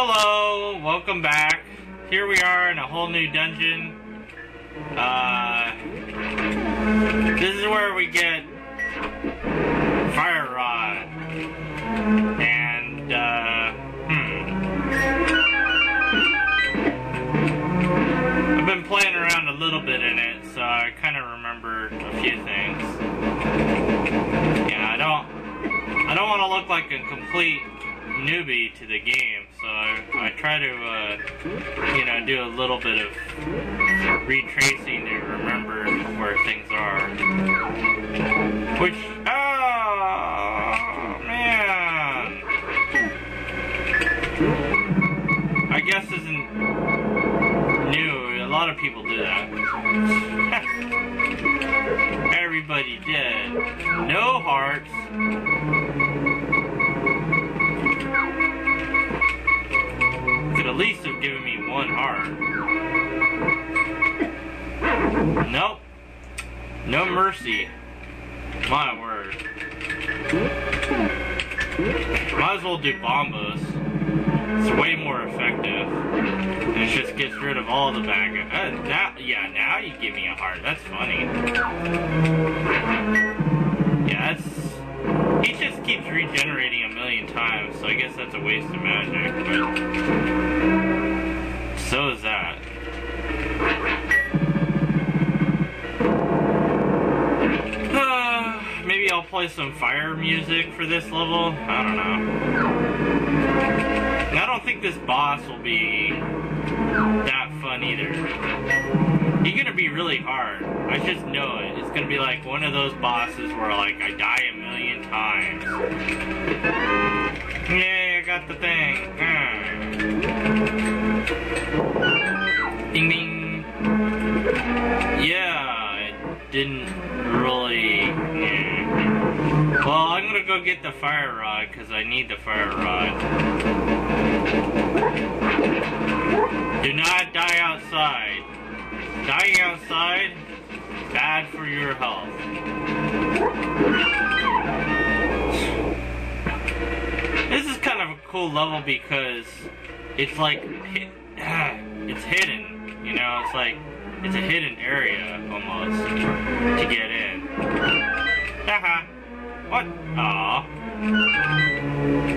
Hello, welcome back. Here we are in a whole new dungeon. Uh, this is where we get Fire Rod. And, uh, hmm. I've been playing around a little bit in it, so I kind of remember a few things. Yeah, I don't, I don't want to look like a complete newbie to the game, I, I try to, uh, you know, do a little bit of retracing to remember where things are. Which, oh, man. I guess isn't new. A lot of people do that. Everybody did. No hearts. Least have given me one heart. Nope. No mercy. My word. Might as well do bombos. It's way more effective. And it just gets rid of all the bad. Uh, yeah, now you give me a heart. That's funny. He just keeps regenerating a million times, so I guess that's a waste of magic, but... So is that. Uh, maybe I'll play some fire music for this level. I don't know. I don't think this boss will be that fun either. He's gonna be really hard. I just know it. It's gonna be like one of those bosses where like I die a million times. Yay, I got the thing. Hmm. Ding ding. Yeah, it didn't really. yeah. Well, I'm gonna go get the fire rod because I need the fire rod. Do not die outside. Dying outside, bad for your health. This is kind of a cool level because it's like it's hidden. You know, it's like it's a hidden area almost to get in. Haha. what? Aw.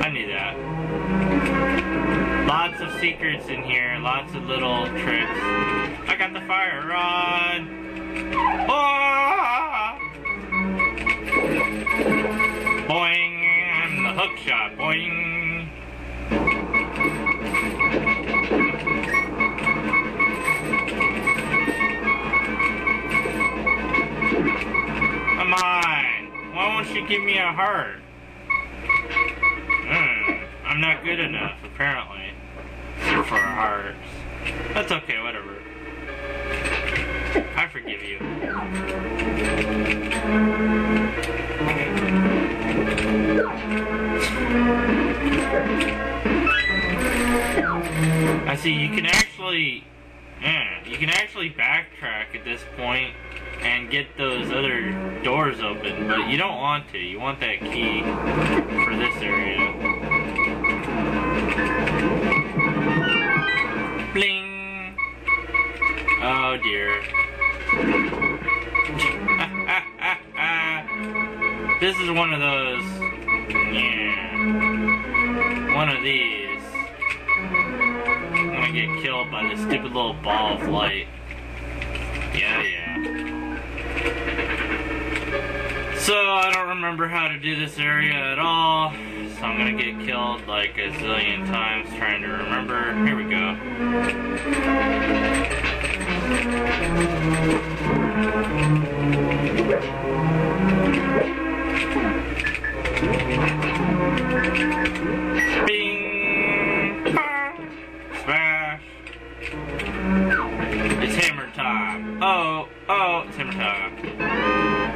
I knew that. Lots of secrets in here, lots of little tricks. I got the fire rod. Ah! Boing, and the hook shot. Boing. Come on. Why won't you give me a heart? Hmm, I'm not good enough, apparently. For. That's okay, whatever. I forgive you. I see you can actually yeah, you can actually backtrack at this point and get those other doors open, but you don't want to. You want that key one of those. Yeah. One of these. I'm gonna get killed by this stupid little ball of light. Yeah, yeah. So I don't remember how to do this area at all. So I'm gonna get killed like a zillion times trying to remember. Here we go.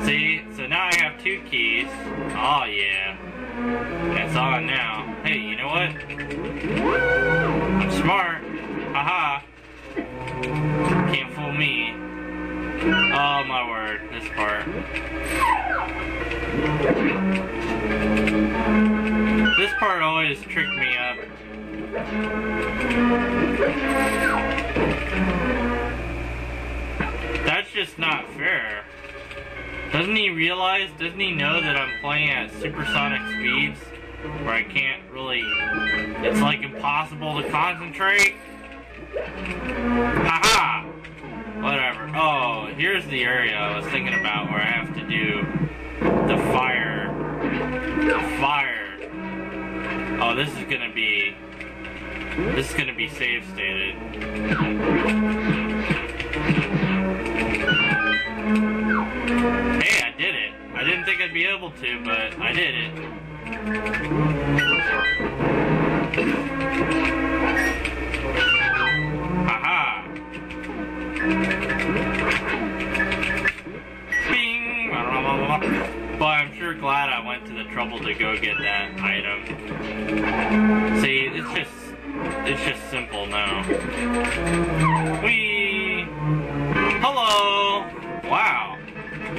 See, so now I have two keys. Oh yeah. That's on now. Hey, you know what? I'm smart. Haha. Can't fool me. Oh my word, this part. This part always tricked me up That's just not fair. Doesn't he realize, doesn't he know that I'm playing at supersonic speeds? Where I can't really, it's like impossible to concentrate? Haha! Whatever. Oh, here's the area I was thinking about where I have to do the fire. The fire. Oh, this is gonna be, this is gonna be save stated. Able to, but I did it. Haha. Bing. But I'm sure glad I went to the trouble to go get that item. See, it's just, it's just simple now. Whee! Hello! Wow.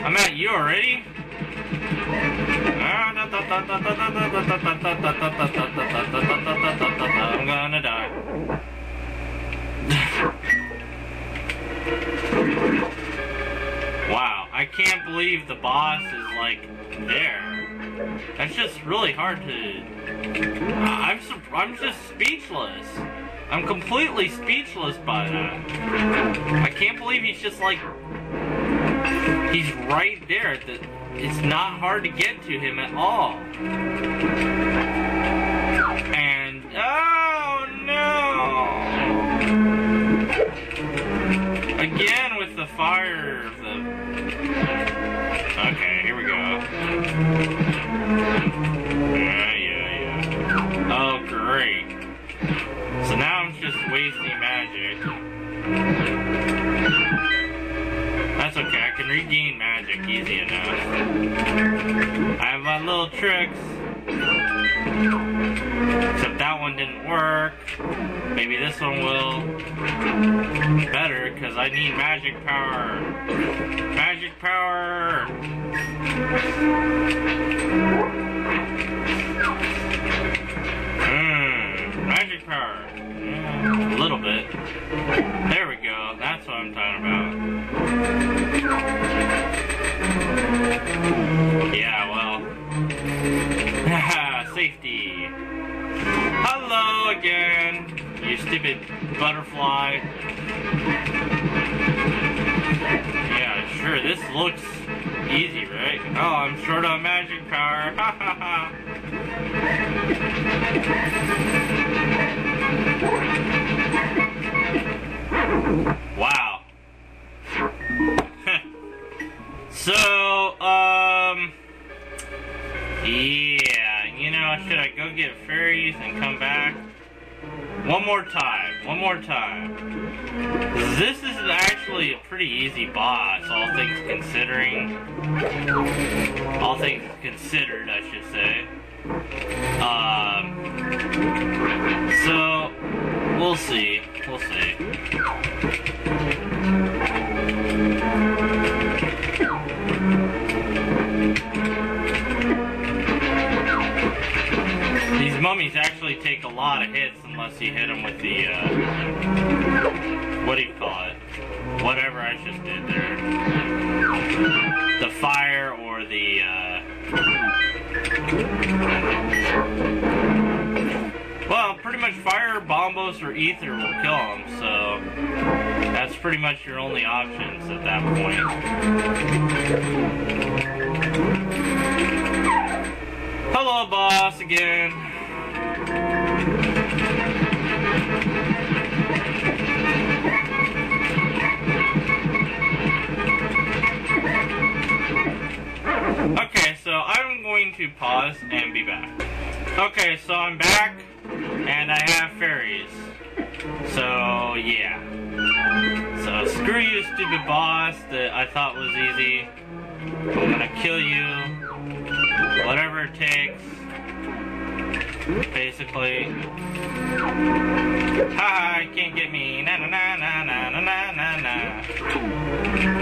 I'm at you already? I'm gonna die. wow, I can't believe the boss is like there. That's just really hard to. I'm I'm just speechless. I'm completely speechless by that. I can't believe he's just like he's right there. That it's not hard to get to him at all. And oh no! Again with the fire. The okay, here we go. Regain magic easy enough. I have my little tricks. Except that one didn't work. Maybe this one will. Better, because I need magic power. Magic power! Safety. Hello again, you stupid butterfly. Yeah, sure, this looks easy, right? Oh, I'm short on a magic power. Ha ha ha. More time, one more time. This is actually a pretty easy boss, all things considering. All things considered, I should say. Um, so, we'll see, we'll see. These mummies actually take a lot of hits unless you hit them with the, uh, what do you call it? Whatever I just did there. The fire or the, uh, well, pretty much fire, bombos, or ether will kill them, so that's pretty much your only options at that point. Hello, boss, again. Okay, so I'm back, and I have fairies. So, yeah. So, screw you, stupid boss, that I thought was easy. I'm gonna kill you. Whatever it takes. Basically. Haha, you can't get me. Na na na na na na na na.